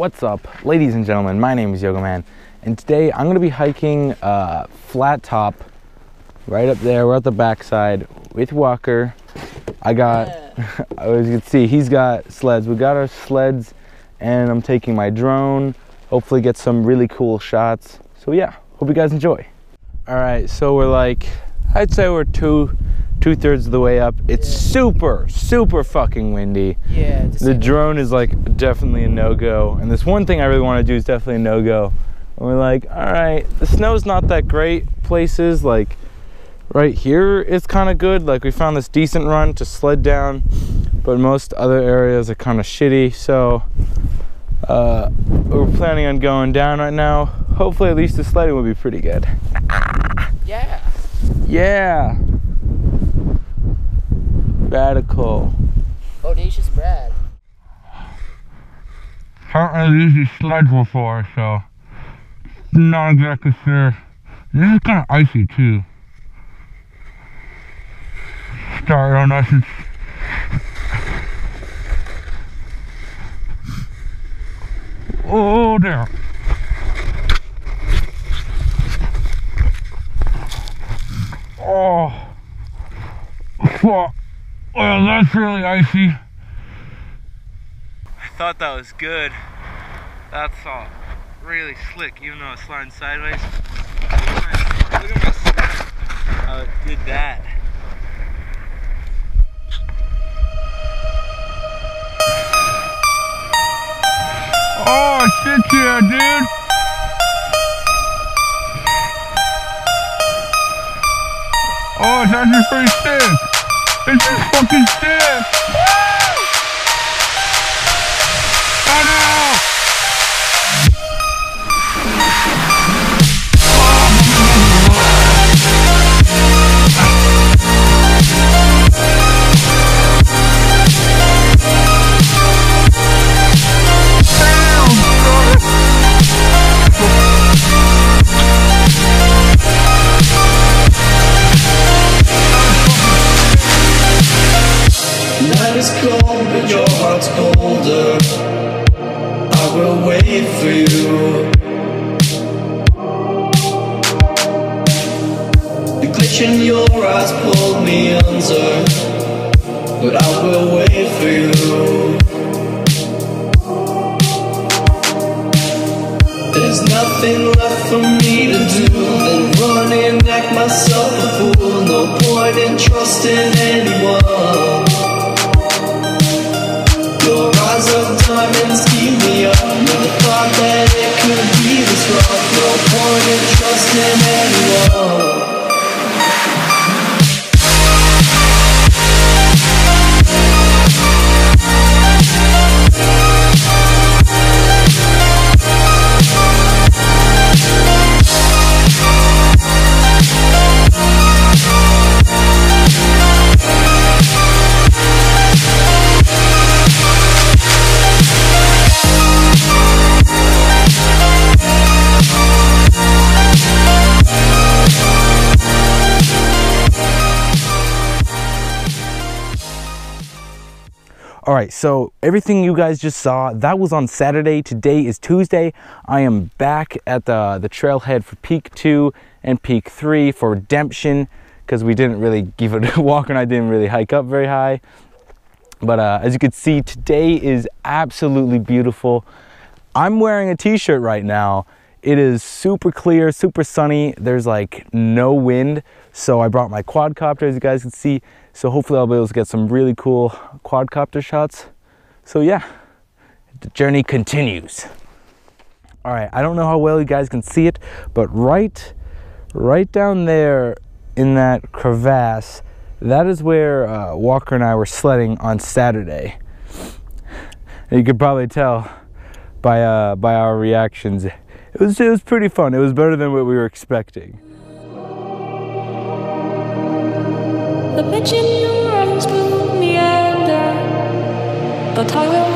What's up, ladies and gentlemen? My name is Yogoman, and today I'm going to be hiking uh, Flat Top right up there. We're at the backside with Walker. I got, as you can see, he's got sleds. We got our sleds, and I'm taking my drone. Hopefully, get some really cool shots. So yeah, hope you guys enjoy. All right, so we're like, I'd say we're two two thirds of the way up. It's yeah. super, super fucking windy. Yeah. The drone is like definitely a no go. And this one thing I really want to do is definitely a no go. And we're like, all right, the snow's not that great. Places like right here is kind of good. Like we found this decent run to sled down, but most other areas are kind of shitty. So uh, we're planning on going down right now. Hopefully, at least the sledding will be pretty good. Yeah. Yeah. Radical. Audacious Brad. Haven't really used these sleds before, so not exactly sure. This is kind of icy too. Start on us. Oh, there. Oh. Fuck. Well, that's really icy. I thought that was good. That's all really slick, even though it's sliding sideways. Look at my, look at my how it did that. Oh shit yeah, dude! Oh, it's actually pretty stiff! This is fucking sick! Eyes pulled me under But I will wait for you. There's nothing left for me to do Than run and act myself a fool. No point in trusting anyone. Your eyes of diamonds keep me up right, so everything you guys just saw, that was on Saturday. Today is Tuesday. I am back at the, the trailhead for Peak 2 and Peak 3 for Redemption because we didn't really give it a walk and I didn't really hike up very high. But uh, as you can see, today is absolutely beautiful. I'm wearing a t-shirt right now. It is super clear, super sunny. There's like no wind. So I brought my quadcopter, as you guys can see. So hopefully I'll be able to get some really cool quadcopter shots. So yeah, the journey continues. All right, I don't know how well you guys can see it, but right, right down there in that crevasse, that is where uh, Walker and I were sledding on Saturday. And you could probably tell by uh, by our reactions. It was it was pretty fun. It was better than what we were expecting. The I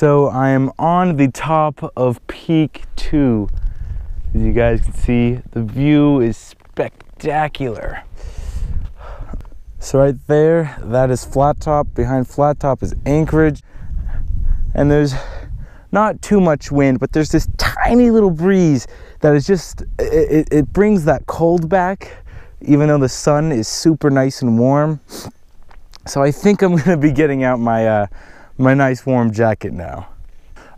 So I am on the top of Peak 2. As you guys can see, the view is spectacular. So right there, that is Flat Top. Behind Flat Top is Anchorage. And there's not too much wind, but there's this tiny little breeze that is just, it, it, brings that cold back, even though the sun is super nice and warm. So I think I'm gonna be getting out my uh, my nice warm jacket now.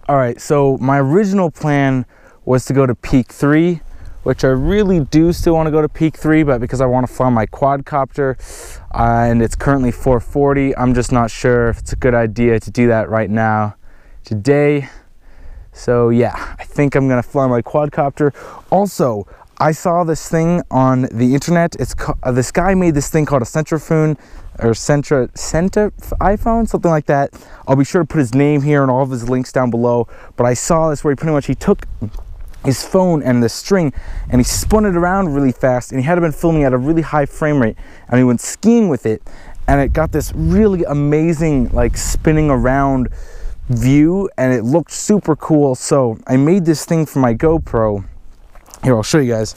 All right, so my original plan was to go to Peak 3, which I really do still want to go to Peak 3, but because I want to fly my quadcopter uh, and it's currently 440, I'm just not sure if it's a good idea to do that right now today. So yeah, I think I'm gonna fly my quadcopter. Also, I saw this thing on the internet. It's uh, this guy made this thing called a Centrifuge or Centra Center iPhone, something like that. I'll be sure to put his name here and all of his links down below. But I saw this where he pretty much he took his phone and the string and he spun it around really fast and he had been filming at a really high frame rate and he went skiing with it and it got this really amazing like spinning around view and it looked super cool so I made this thing for my GoPro here I'll show you guys.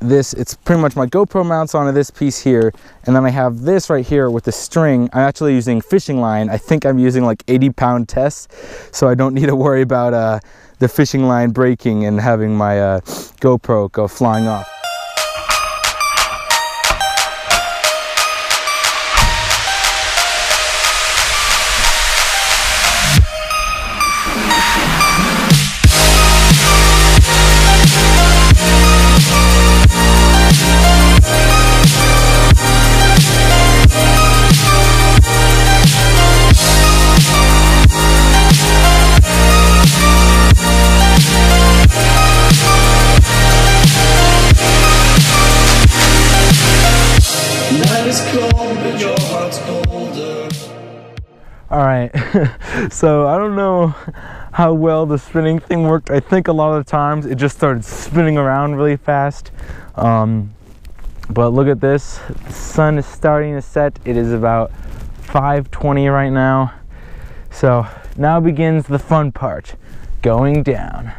This it's pretty much my GoPro mounts onto this piece here and then I have this right here with the string. I'm actually using fishing line. I think I'm using like 80 pound test so I don't need to worry about uh, the fishing line breaking and having my uh, GoPro go flying off so I don't know how well the spinning thing worked. I think a lot of the times it just started spinning around really fast. Um, but look at this, the sun is starting to set. It is about 5:20 right now. So now begins the fun part, going down.